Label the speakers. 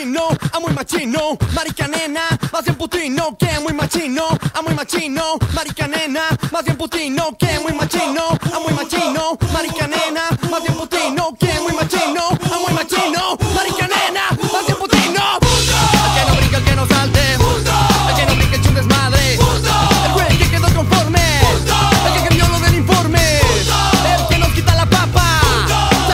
Speaker 1: machino, ah, muy machino, marica nena, más bien putino, que muy machino, ah, muy machino, marica nena, más bien putino, que muy machino, ah, muy machino, marica nena, más bien putino, que muy machino, ah, muy machino, marica nena, más bien